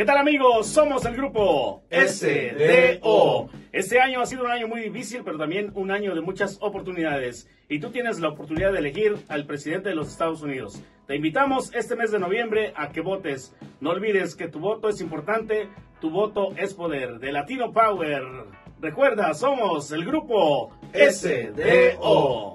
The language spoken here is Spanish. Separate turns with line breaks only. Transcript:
¿Qué tal amigos? Somos el grupo SDO. Este año ha sido un año muy difícil, pero también un año de muchas oportunidades. Y tú tienes la oportunidad de elegir al presidente de los Estados Unidos. Te invitamos este mes de noviembre a que votes. No olvides que tu voto es importante, tu voto es poder. De Latino Power. Recuerda, somos el grupo SDO.